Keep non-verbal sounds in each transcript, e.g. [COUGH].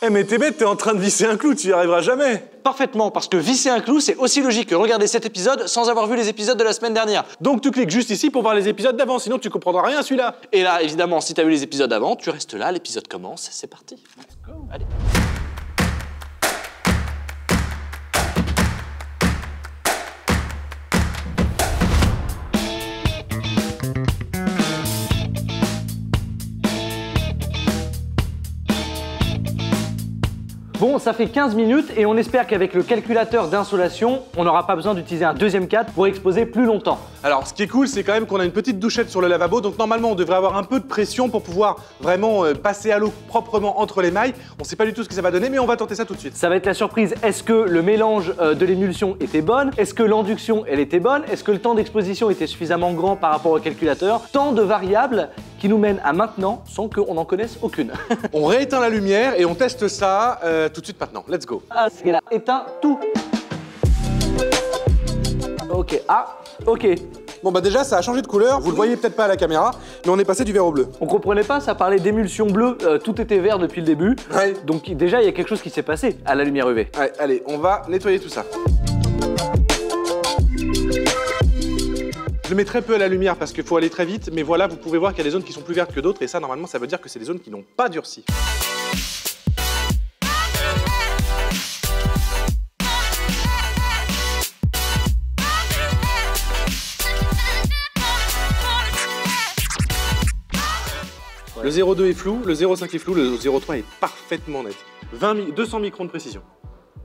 Eh mais t'es bête, t'es en train de visser un clou, tu y arriveras jamais Parfaitement, parce que visser un clou, c'est aussi logique que regarder cet épisode sans avoir vu les épisodes de la semaine dernière. Donc tu cliques juste ici pour voir les épisodes d'avant, sinon tu comprendras rien à celui-là. Et là, évidemment, si t'as vu les épisodes avant, tu restes là, l'épisode commence, c'est parti. Allez. Bon, ça fait 15 minutes et on espère qu'avec le calculateur d'insolation, on n'aura pas besoin d'utiliser un deuxième cadre pour exposer plus longtemps. Alors ce qui est cool, c'est quand même qu'on a une petite douchette sur le lavabo, donc normalement on devrait avoir un peu de pression pour pouvoir vraiment euh, passer à l'eau proprement entre les mailles. On sait pas du tout ce que ça va donner, mais on va tenter ça tout de suite. Ça va être la surprise. Est-ce que le mélange euh, de l'émulsion était bonne Est-ce que l'induction, elle était bonne? Est-ce que le temps d'exposition était suffisamment grand par rapport au calculateur? Tant de variables qui nous mènent à maintenant sans qu'on n'en connaisse aucune. [LAUGHS] On rééteint la lumière et on teste ça euh, tout de suite maintenant. Let's go. Ah, c'est là. Éteins tout. Ok. Ah, ok. Bon bah déjà ça a changé de couleur, vous le voyez peut-être pas à la caméra, mais on est passé du vert au bleu. On comprenait pas, ça parlait d'émulsion bleue, euh, tout était vert depuis le début. Ouais. Donc déjà, il y a quelque chose qui s'est passé à la lumière UV. Ouais, allez, on va nettoyer tout ça. Je mets très peu à la lumière parce qu'il faut aller très vite, mais voilà, vous pouvez voir qu'il y a des zones qui sont plus vertes que d'autres, et ça, normalement, ça veut dire que c'est des zones qui n'ont pas durci. Le 0,2 est flou, le 0,5 est flou, le 0,3 est parfaitement net. 20 mi- 200 microns de précision.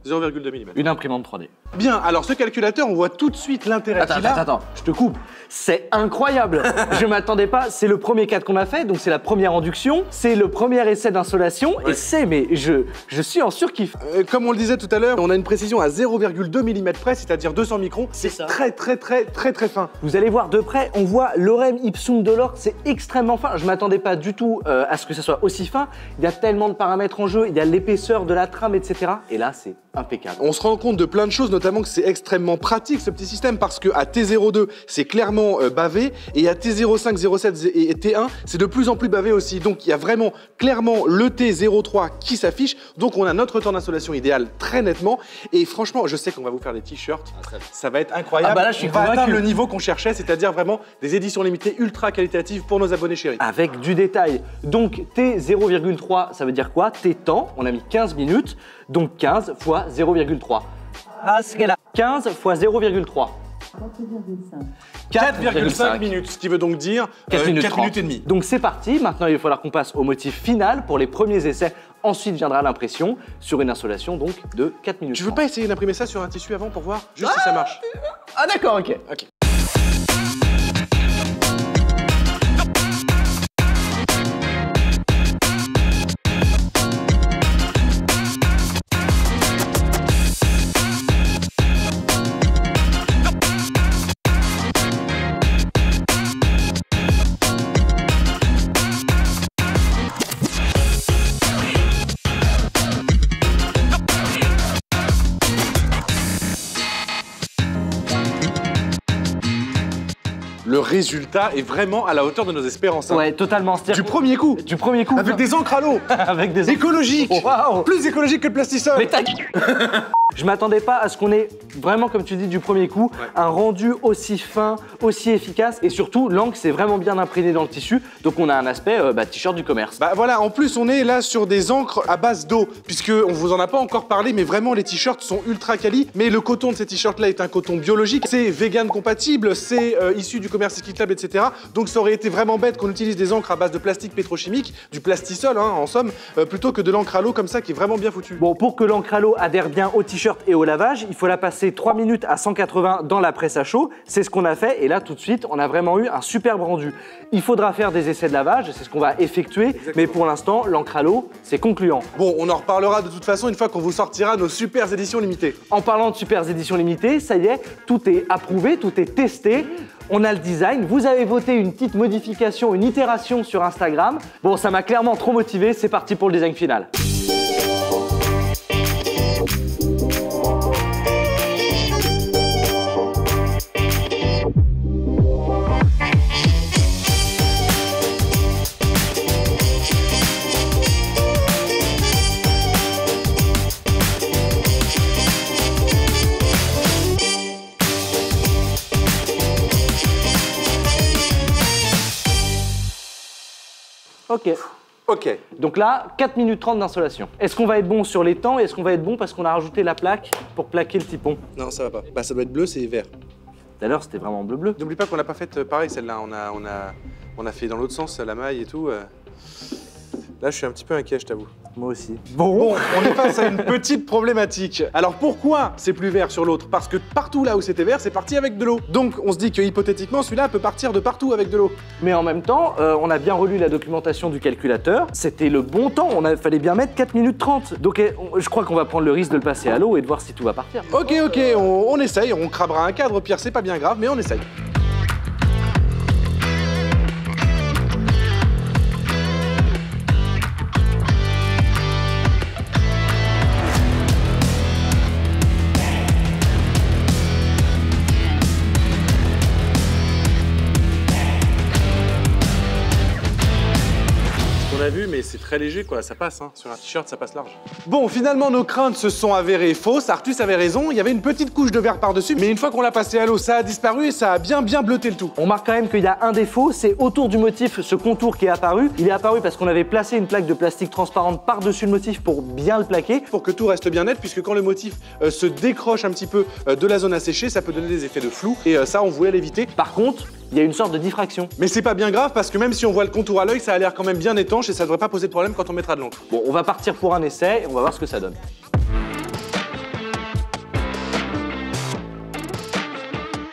0,2 mm. Une imprimante 3D. Bien, alors ce calculateur, on voit tout de suite l'intérêt Attends, attends, a. attends, je te coupe. C'est incroyable. [LAUGHS] je m'attendais pas. C'est le premier cadre qu'on a fait, donc c'est la première induction, c'est le premier essai d'insolation, Ouais. et c'est, mais je, je suis en surkiff. Euh, comme on le disait tout à l'heure, on a une précision à 0,2 mm près, c'est-à-dire 200 microns. C'est très très très très très fin. Vous allez voir de près, on voit l'orem ipsum de l'or, c'est extrêmement fin. Je m'attendais pas du tout euh, à ce que ça soit aussi fin. Il y a tellement de paramètres en jeu, il y a l'épaisseur de la trame, etc. Et là, c'est impeccable. On se rend compte de plein de choses, notamment que c'est extrêmement pratique ce petit système parce que à T02 c'est clairement euh, bavé et à T05, 07 et T1 c'est de plus en plus bavé aussi. Donc il y a vraiment clairement le T03 qui s'affiche. Donc on a notre temps d'installation idéal très nettement. Et franchement, je sais qu'on va vous faire des t-shirts. Ça va être incroyable. Ah bah là, je suis on va atteindre le niveau qu'on cherchait, c'est-à-dire vraiment des éditions limitées ultra qualitatives pour nos abonnés chéris. avec du détail. Donc T 0,3, ça veut dire quoi? T temps, on a mis 15 minutes, donc 15 fois 0,3. Ah, c'est là. 15 fois 0,3. 4,5 minutes, ce qui veut donc dire 4 euh, minutes, 4 30. minutes et demie. Donc c'est parti, maintenant il va falloir qu'on passe au motif final pour les premiers essais. Ensuite viendra l'impression sur une insolation donc de 4 minutes. Tu veux 30. pas essayer d'imprimer ça sur un tissu avant pour voir juste si ça marche? Ah d'accord, ok. Ok. Résultat est vraiment à la hauteur de nos espérances. hein. Ouais, totalement. C'est-à-dire Du premier coup Du premier coup. Avec des encres à l'eau [LAUGHS] avec des Écologique Waouh Plus écologique que le plastisol Mais ta Je m'attendais pas à ce qu'on ait vraiment, comme tu dis, du premier coup, un rendu aussi fin, aussi efficace, et surtout l'encre s'est vraiment bien imprégnée dans le tissu, donc on a un aspect euh, bah, t-shirt du commerce. Bah voilà, en plus on est là sur des encres à base d'eau, puisque on vous en a pas encore parlé, mais vraiment les t-shirts sont ultra quali. Mais le coton de ces t-shirts là est un coton biologique, c'est vegan compatible, c'est euh, issu du commerce équitable, etc. Donc ça aurait été vraiment bête qu'on utilise des encres à base de plastique pétrochimique, du plastisol hein, en somme, euh, plutôt que de l'encre à l'eau comme ça qui est vraiment bien foutu. Bon, pour que l'encre à l'eau adhère bien au t-shirt et au lavage, il faut la passer 3 minutes à 180 dans la presse à chaud. C'est ce qu'on a fait, et là tout de suite, on a vraiment eu un superbe rendu. Il faudra faire des essais de lavage, c'est ce qu'on va effectuer, mais pour l'instant, l'encre à l'eau, c'est concluant. Bon, on en reparlera de toute façon une fois qu'on vous sortira nos super éditions limitées. En parlant de super éditions limitées, ça y est, tout est approuvé, tout est testé. On a le design. Vous avez voté une petite modification, une itération sur Instagram. Bon, ça m'a clairement trop motivé. C'est parti pour le design final. Ok. Ok. Donc là, 4 minutes 30 d'installation. Est-ce qu'on va être bon sur les temps et est-ce qu'on va être bon parce qu'on a rajouté la plaque pour plaquer le typon? Non, ça va pas. Bah, ça doit être bleu, c'est vert. Tout à l'heure, c'était vraiment bleu-bleu. N'oublie pas qu'on l'a pas faite euh, pareil, celle-là. On a, on, a, on a fait dans l'autre sens la maille et tout. Là, je suis un petit peu inquiet, je t'avoue. Moi aussi. Bon, on est face à une petite problématique. Alors pourquoi c'est plus vert sur l'autre? Parce que partout là où c'était vert, c'est parti avec de l'eau. Donc on se dit que hypothétiquement, celui-là peut partir de partout avec de l'eau. Mais en même temps, euh, on a bien relu la documentation du calculateur. C'était le bon temps. On a, fallait bien mettre 4 minutes 30. Donc eh, on- je crois qu'on va prendre le risque de le passer à l'eau et de voir si tout va partir. Ok, ok, on, on essaye, on crabera un cadre, Pierre, c'est pas bien grave, mais on essaye. Très léger quoi, ça passe, hein. sur un t-shirt ça passe large. Bon, finalement nos craintes se sont avérées fausses, Artus avait raison, il y avait une petite couche de verre par-dessus, mais une fois qu'on l'a passé à l'eau, ça a disparu et ça a bien bien bleuté le tout. On remarque quand même qu'il y a un défaut, c'est autour du motif, ce contour qui est apparu. Il est apparu parce qu'on avait placé une plaque de plastique transparente par-dessus le motif pour bien le plaquer. Pour que tout reste bien net, puisque quand le motif euh, se décroche un petit peu euh, de la zone à sécher, ça peut donner des effets de flou, et euh, ça on voulait l'éviter. Par contre, il y a une sorte de diffraction. Mais c'est pas bien grave parce que même si on voit le contour à l'œil, ça a l'air quand même bien étanche et ça devrait pas poser de problème quand on mettra de l'encre. Bon, on va partir pour un essai et on va voir ce que ça donne.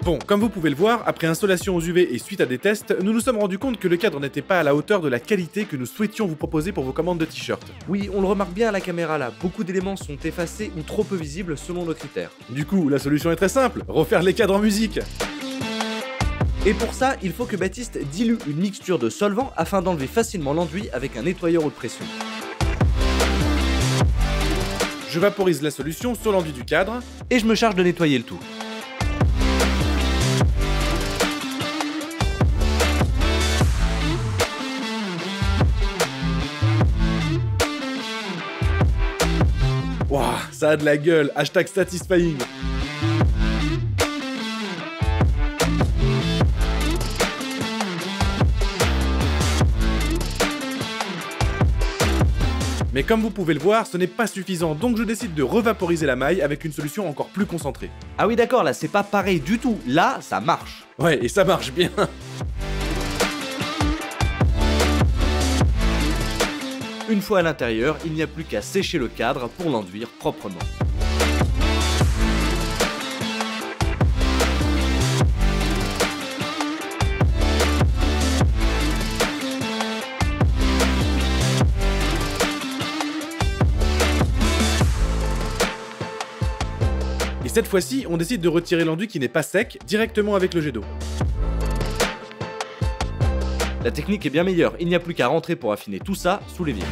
Bon, comme vous pouvez le voir, après installation aux UV et suite à des tests, nous nous sommes rendus compte que le cadre n'était pas à la hauteur de la qualité que nous souhaitions vous proposer pour vos commandes de t-shirts. Oui, on le remarque bien à la caméra là, beaucoup d'éléments sont effacés ou trop peu visibles selon nos critères. Du coup, la solution est très simple, refaire les cadres en musique Et pour ça, il faut que Baptiste dilue une mixture de solvant afin d'enlever facilement l'enduit avec un nettoyeur haute pression. Je vaporise la solution sur l'enduit du cadre, Et je me charge de nettoyer le tout. Waouh, ça a de la gueule, hashtag satisfying Mais comme vous pouvez le voir, ce n'est pas suffisant, donc je décide de revaporiser la maille avec une solution encore plus concentrée. Ah oui d'accord, là c'est pas pareil du tout, là ça marche. Ouais, et ça marche bien Une fois à l'intérieur, il n'y a plus qu'à sécher le cadre pour l'enduire proprement. Cette fois-ci, on décide de retirer l'enduit qui n'est pas sec directement avec le jet d'eau. La technique est bien meilleure, il n'y a plus qu'à rentrer pour affiner tout ça sous les vires.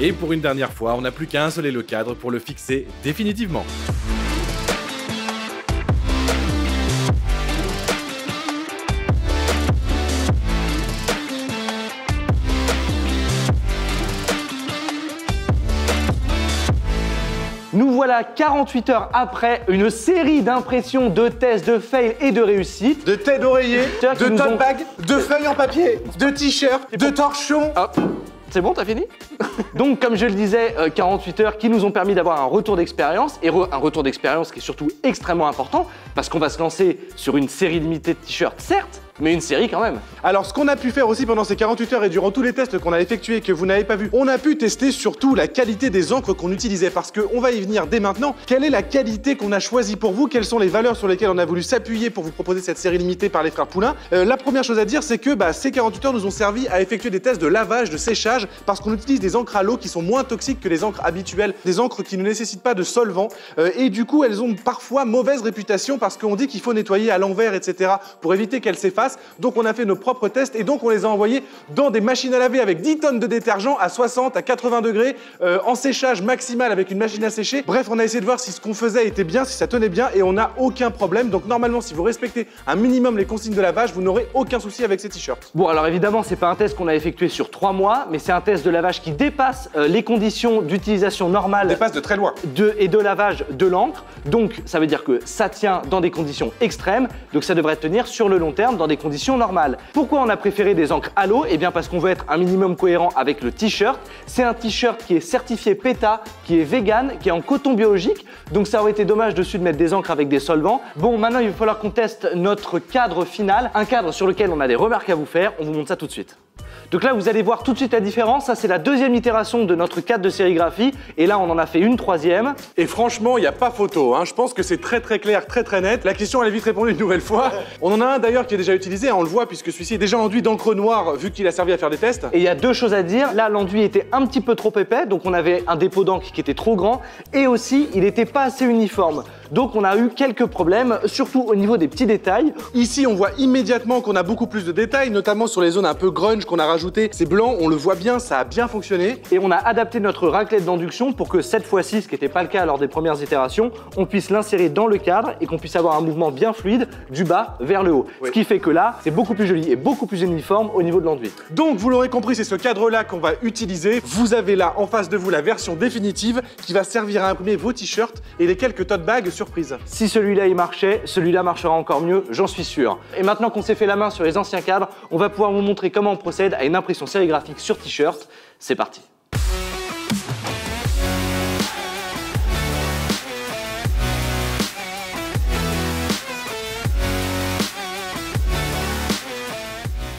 Et pour une dernière fois, on n'a plus qu'à insoler le cadre pour le fixer définitivement. Nous voilà 48 heures après une série d'impressions, de tests, de fails et de réussites. De tête d'oreiller, de tote ont- bag, de feuilles en papier, de t-shirts, de torchons. Hop. C'est bon, t'as fini? [LAUGHS] Donc, comme je le disais, euh, 48 heures qui nous ont permis d'avoir un retour d'expérience, et re- un retour d'expérience qui est surtout extrêmement important, parce qu'on va se lancer sur une série limitée de t-shirts, certes, mais une série quand même. Alors, ce qu'on a pu faire aussi pendant ces 48 heures et durant tous les tests qu'on a effectués que vous n'avez pas vu, on a pu tester surtout la qualité des encres qu'on utilisait parce qu'on va y venir dès maintenant. Quelle est la qualité qu'on a choisie pour vous? Quelles sont les valeurs sur lesquelles on a voulu s'appuyer pour vous proposer cette série limitée par les frères Poulain? Euh, La première chose à dire, c'est que bah, ces 48 heures nous ont servi à effectuer des tests de lavage, de séchage, parce qu'on utilise des encres à l'eau qui sont moins toxiques que les encres habituelles, des encres qui ne nécessitent pas de solvant, euh, et du coup elles ont parfois mauvaise réputation parce qu'on dit qu'il faut nettoyer à l'envers, etc., pour éviter qu'elles s'effacent. Donc on a fait nos propres tests et donc on les a envoyés dans des machines à laver avec 10 tonnes de détergent à 60, à 80 degrés, euh, en séchage maximal avec une machine à sécher. Bref, on a essayé de voir si ce qu'on faisait était bien, si ça tenait bien et on n'a aucun problème. Donc normalement, si vous respectez un minimum les consignes de lavage, vous n'aurez aucun souci avec ces t-shirts. Bon, alors évidemment, c'est pas un test qu'on a effectué sur trois mois, mais c'est un test de lavage qui dépasse euh, les conditions d'utilisation normale Dépasse de très loin. de, et de lavage de l'encre. Donc, ça veut dire que ça tient dans des conditions extrêmes. Donc, ça devrait tenir sur le long terme dans des conditions normales. Pourquoi on a préféré des encres à l'eau? Eh bien, parce qu'on veut être un minimum cohérent avec le t-shirt. C'est un t-shirt qui est certifié PETA, qui est vegan, qui est en coton biologique. Donc, ça aurait été dommage dessus de mettre des encres avec des solvants. Bon, maintenant, il va falloir qu'on teste notre cadre final. Un cadre sur lequel on a des remarques à vous faire. On vous montre ça tout de suite. Donc là, vous allez voir tout de suite la différence. Ça, c'est la deuxième itération de notre cadre de sérigraphie. Et là, on en a fait une troisième. Et franchement, il n'y a pas photo. hein. Je pense que c'est très très clair, très très net. La question, elle est vite répondue une nouvelle fois. On en a un d'ailleurs qui est déjà utilisé, hein, on le voit, puisque celui-ci est déjà enduit d'encre noire, vu qu'il a servi à faire des tests. Et il y a deux choses à dire. Là, l'enduit était un petit peu trop épais, donc on avait un dépôt d'encre qui était trop grand. Et aussi, il n'était pas assez uniforme. Donc on a eu quelques problèmes, surtout au niveau des petits détails. Ici, on voit immédiatement qu'on a beaucoup plus de détails, notamment sur les zones un peu grunge qu'on a rajouté. C'est blanc, on le voit bien, ça a bien fonctionné. Et on a adapté notre raclette d'induction pour que cette fois-ci, ce qui n'était pas le cas lors des premières itérations, on puisse l'insérer dans le cadre et qu'on puisse avoir un mouvement bien fluide du bas vers le haut. Oui. Ce qui fait que là, c'est beaucoup plus joli et beaucoup plus uniforme au niveau de l'enduit. Donc, vous l'aurez compris, c'est ce cadre-là qu'on va utiliser. Vous avez là en face de vous la version définitive qui va servir à imprimer vos t-shirts et les quelques tote bags surprise. Si celui-là il marchait, celui-là marchera encore mieux, j'en suis sûr. Et maintenant qu'on s'est fait la main sur les anciens cadres, on va pouvoir vous montrer comment on procède à une impression sérigraphique sur t-shirt. C'est parti.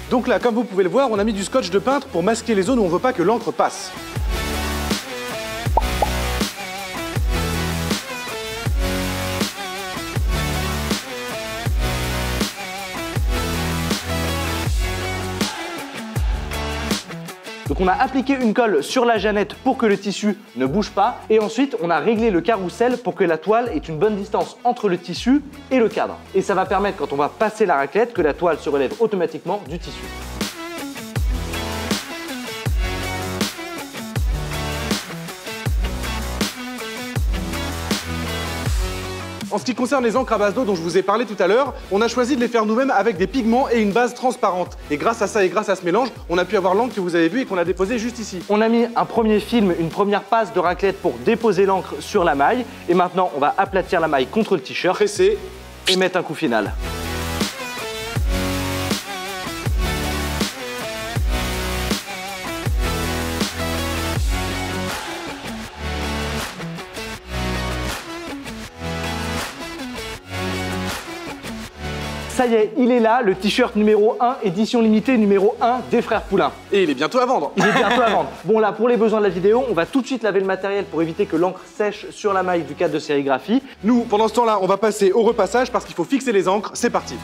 Donc là, comme vous pouvez le voir, on a mis du scotch de peintre pour masquer les zones où on veut pas que l'encre passe. On a appliqué une colle sur la jeannette pour que le tissu ne bouge pas et ensuite on a réglé le carrousel pour que la toile ait une bonne distance entre le tissu et le cadre. Et ça va permettre quand on va passer la raclette que la toile se relève automatiquement du tissu. En ce qui concerne les encres à base d'eau dont je vous ai parlé tout à l'heure, on a choisi de les faire nous-mêmes avec des pigments et une base transparente. Et grâce à ça et grâce à ce mélange, on a pu avoir l'encre que vous avez vue et qu'on a déposée juste ici. On a mis un premier film, une première passe de raclette pour déposer l'encre sur la maille et maintenant on va aplatir la maille contre le t-shirt Pressé, et mettre un coup final. Ça y est, il est là, le t-shirt numéro 1, édition limitée numéro 1 des frères Poulain. et il est bientôt à vendre. Il est bientôt à vendre. Bon là, pour les besoins de la vidéo, on va tout de suite laver le matériel pour éviter que l'encre sèche sur la maille du cadre de sérigraphie. Nous, pendant ce temps-là, on va passer au repassage parce qu'il faut fixer les encres. C'est parti.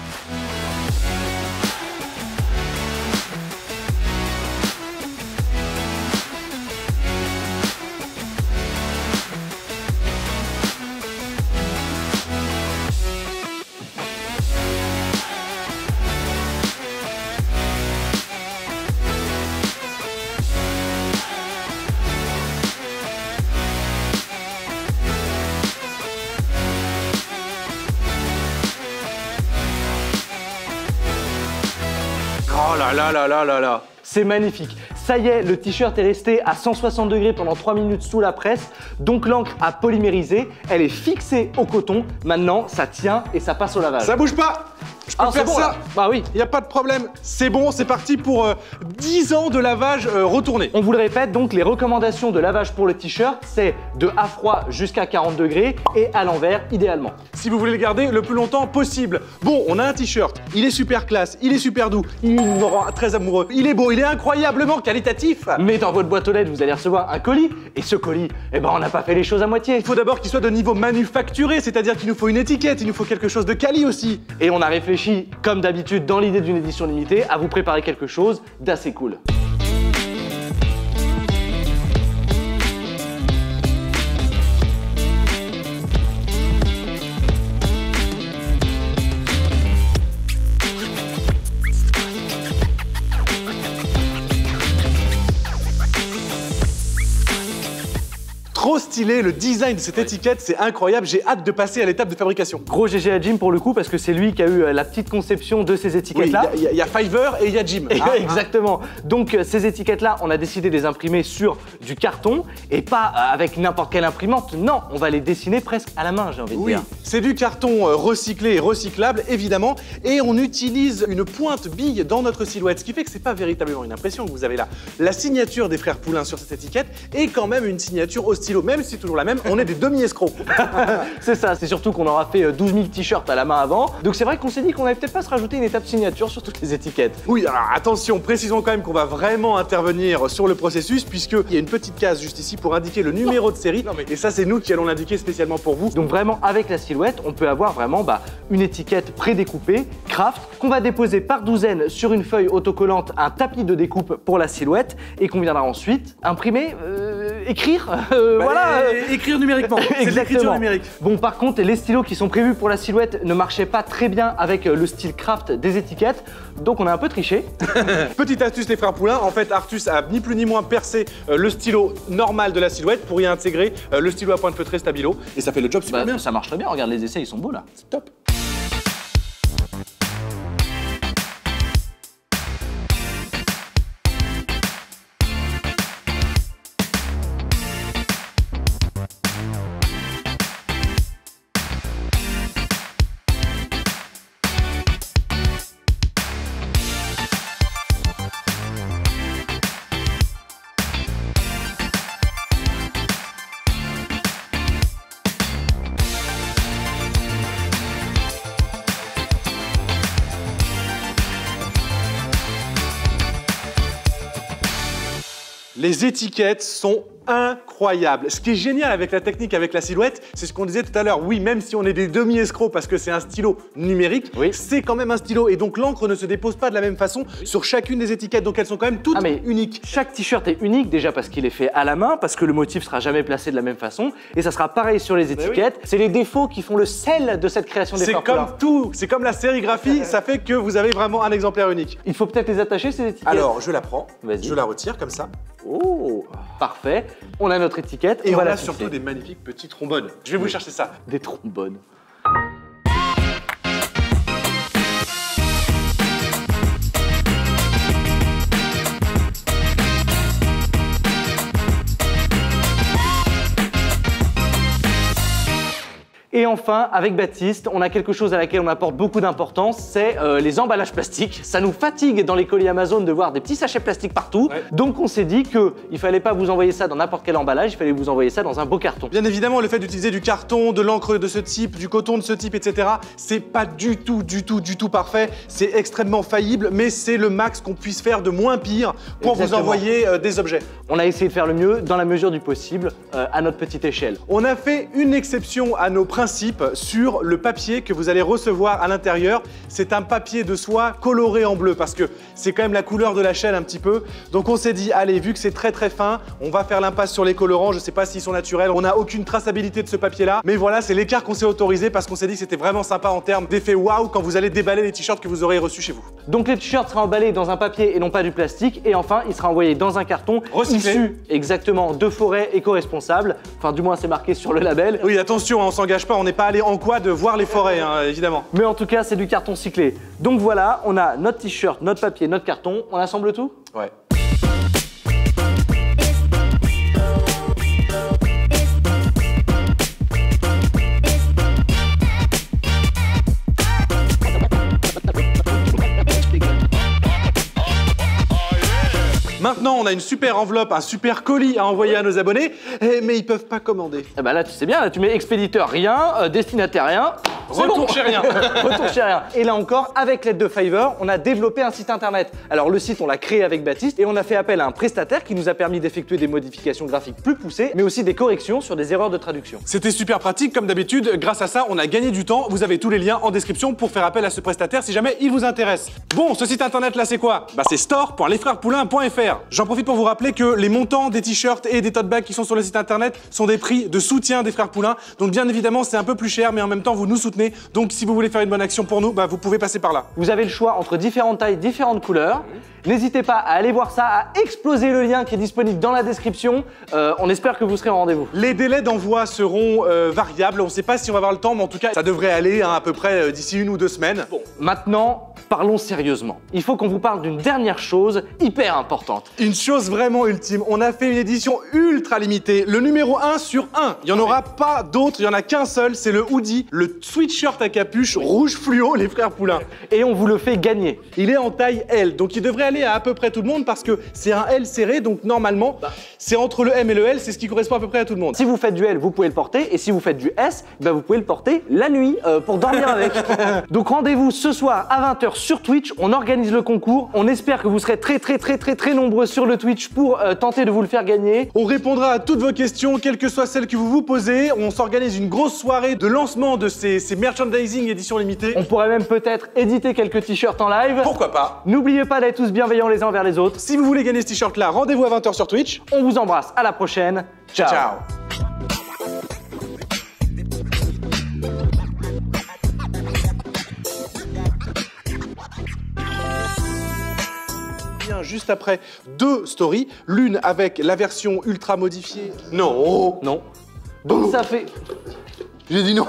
Là là là là là là. C'est magnifique. Ça y est, le t-shirt est resté à 160 degrés pendant 3 minutes sous la presse. Donc l'encre a polymérisé, elle est fixée au coton. Maintenant, ça tient et ça passe au lavage. Ça bouge pas Je peux Ah, faire bon, ça. Bah oui. Il n'y a pas de problème. C'est bon, c'est parti pour euh, 10 ans de lavage euh, retourné. On vous le répète, donc les recommandations de lavage pour le t-shirt, c'est de à froid jusqu'à 40 degrés et à l'envers idéalement. Si vous voulez le garder le plus longtemps possible. Bon, on a un t-shirt. Il est super classe, il est super doux, il nous rend très amoureux. Il est beau, il est incroyablement qualitatif. Mais dans votre boîte aux lettres, vous allez recevoir un colis. Et ce colis, eh ben on n'a pas fait les choses à moitié. Il faut d'abord qu'il soit de niveau manufacturé, c'est-à-dire qu'il nous faut une étiquette, il nous faut quelque chose de quali aussi. Et on a réfléchi, comme d'habitude dans l'idée d'une édition limitée, à vous préparer quelque chose d'assez cool. Stylé, le design de cette étiquette, c'est incroyable. J'ai hâte de passer à l'étape de fabrication. Gros GG à Jim pour le coup, parce que c'est lui qui a eu euh, la petite conception de ces il étiquettes-là. il y a- il y a Fiverr et il y a Jim. Ah, [LAUGHS] Exactement. Donc euh, ces étiquettes-là, on a décidé de les imprimer sur du carton et pas euh, avec n'importe quelle imprimante. Non, on va les dessiner presque à la main, j'ai envie de Oui, dire. c'est du carton recyclé et recyclable, évidemment, et on utilise une pointe bille dans notre silhouette, ce qui fait que c'est pas véritablement une impression que vous avez là. La signature des frères Poulain sur cette étiquette est quand même une signature au stylo, même c'est toujours la même, on est des demi-escrocs. [LAUGHS] C'est ça, c'est surtout qu'on aura fait euh, 12 000 t-shirts à la main avant. Donc c'est vrai qu'on s'est dit qu'on allait peut-être pas se rajouter une étape signature sur toutes les étiquettes. Oui, alors attention, précisons quand même qu'on va vraiment intervenir sur le processus, puisqu'il y a une petite case juste ici pour indiquer le numéro de série, et ça c'est nous qui allons l'indiquer spécialement pour vous. Donc vraiment avec la silhouette, on peut avoir vraiment bah, une étiquette prédécoupée, craft, qu'on va déposer par douzaine sur une feuille autocollante, un tapis de découpe pour la silhouette, et qu'on viendra ensuite imprimer, euh, écrire, euh, Bah, voilà. euh, écrire numériquement. [LAUGHS] C'est de l'écriture Exactement. numérique. Bon, par contre, les stylos qui sont prévus pour la silhouette ne marchaient pas très bien avec euh, le style craft des étiquettes, donc on a un peu triché. [LAUGHS] Petite astuce les frères Poulain, en fait Artus a ni plus ni moins percé euh, le stylo normal de la silhouette pour y intégrer euh, le stylo à pointe feutrée Stabilo, et ça fait le job super Bah, bien. ça marche très bien, regarde les essais, ils sont beaux là. Top. Les étiquettes sont incroyables. Ce qui est génial avec la technique, avec la silhouette, c'est ce qu'on disait tout à l'heure. Oui, même si on est des demi-escrocs parce que c'est un stylo numérique, Oui. c'est quand même un stylo. Et donc l'encre ne se dépose pas de la même façon sur chacune des étiquettes. Donc elles sont quand même toutes Ah, mais uniques. Chaque t-shirt est unique déjà parce qu'il est fait à la main, parce que le motif sera jamais placé de la même façon, et ça sera pareil sur les étiquettes. C'est les défauts qui font le sel de cette création des C'est comme tout, c'est comme la sérigraphie, ça fait que vous avez vraiment un exemplaire unique. Il faut peut-être les attacher ces étiquettes? Alors, je la prends, je la retire comme ça, Oh, parfait. On a notre étiquette. et on, a surtout des magnifiques petits trombones. Je vais vous chercher ça. des trombones. Et enfin, avec Baptiste, on a quelque chose à laquelle on apporte beaucoup d'importance, c'est euh, les emballages plastiques. Ça nous fatigue dans les colis Amazon de voir des petits sachets plastiques partout. Ouais. Donc on s'est dit qu'il fallait pas vous envoyer ça dans n'importe quel emballage, il fallait vous envoyer ça dans un beau carton. Bien évidemment, le fait d'utiliser du carton, de l'encre de ce type, du coton de ce type, etc., c'est pas du tout, du tout, du tout parfait. C'est extrêmement faillible, mais c'est le max qu'on puisse faire de moins pire pour vous envoyer euh, des objets. On a essayé de faire le mieux dans la mesure du possible, euh, à notre petite échelle. On a fait une exception à nos principes sur le papier que vous allez recevoir à l'intérieur. C'est un papier de soie coloré en bleu parce que c'est quand même la couleur de la chaîne un petit peu. Donc on s'est dit, allez, vu que c'est très très fin, on va faire l'impasse sur les colorants. Je sais pas s'ils sont naturels. On n'a aucune traçabilité de ce papier-là. Mais voilà, c'est l'écart qu'on s'est autorisé parce qu'on s'est dit que c'était vraiment sympa en termes d'effet waouh quand vous allez déballer les t-shirts que vous aurez reçus chez vous. Donc les t-shirts sera emballé dans un papier et non pas du plastique. Et enfin, il sera envoyé dans un carton Recyclé. issu exactement de forêts éco-responsables. Enfin, du moins, c'est marqué sur le label. Oui, attention, hein, on s'engage pas, on n'est pas allé en quad voir les forêts, hein, évidemment. Mais en tout cas, c'est du carton cyclé. Donc voilà, on a notre t-shirt, notre papier, notre carton. On assemble tout? Ouais. Maintenant, on a une super enveloppe, un super colis à envoyer à nos abonnés, eh, mais ils peuvent pas commander. Eh ben là, tu sais bien, là, tu mets expéditeur rien, euh, destinataire rien. Retour bon. chez rien. [LAUGHS] Retour chez rien. Et là encore, avec l'aide de Fiverr, on a développé un site internet. Alors le site, on l'a créé avec Baptiste et on a fait appel à un prestataire qui nous a permis d'effectuer des modifications graphiques plus poussées, mais aussi des corrections sur des erreurs de traduction. C'était super pratique, comme d'habitude. Grâce à ça, on a gagné du temps. Vous avez tous les liens en description pour faire appel à ce prestataire si jamais il vous intéresse. Bon, ce site internet là, c'est quoi? Bah, c'est store.lesfrèrespoulains.fr. J'en profite pour vous rappeler que les montants des t-shirts et des tote bags qui sont sur le site internet sont des prix de soutien des frères Poulain. Donc bien évidemment, c'est un peu plus cher, mais en même temps, vous nous soutenez. Donc si vous voulez faire une bonne action pour nous, bah, vous pouvez passer par là. Vous avez le choix entre différentes tailles, différentes couleurs. N'hésitez pas à aller voir ça, à exploser le lien qui est disponible dans la description. Euh, on espère que vous serez au rendez-vous. Les délais d'envoi seront euh, variables. On ne sait pas si on va avoir le temps, mais en tout cas, ça devrait aller hein, à peu près euh, d'ici une ou deux semaines. Bon. Maintenant, parlons sérieusement. Il faut qu'on vous parle d'une dernière chose hyper importante. Une chose vraiment ultime, on a fait une édition ultra limitée, le numéro 1 sur 1. Il n'y en aura pas d'autre, il n'y en a qu'un seul, c'est le hoodie, le sweatshirt à capuche rouge fluo, les frères Poulain. Et on vous le fait gagner. Il est en taille L, donc il devrait aller à à peu près tout le monde parce que c'est un L serré, donc normalement, c'est entre le M et le L, c'est ce qui correspond à peu près à tout le monde. Si vous faites du L, vous pouvez le porter. Et si vous faites du S, ben vous pouvez le porter la nuit euh, pour dormir avec. [LAUGHS] Donc rendez-vous ce soir à 20h sur Twitch. On organise le concours. On espère que vous serez très très très très très nombreux sur le Twitch pour euh, tenter de vous le faire gagner. On répondra à toutes vos questions, quelles que soient celles que vous vous posez. On s'organise une grosse soirée de lancement de ces, ces merchandising édition limitée. On pourrait même peut-être éditer quelques t-shirts en live. Pourquoi pas? N'oubliez pas d'être tous bienveillants les uns vers les autres. Si vous voulez gagner ce t-shirt là, rendez-vous à 20h sur Twitch. On vous embrasse. À la prochaine. Ciao. Ciao Juste après deux stories, l'une avec la version ultra modifiée. Non, Non. Donc ça fait. j'ai dit non.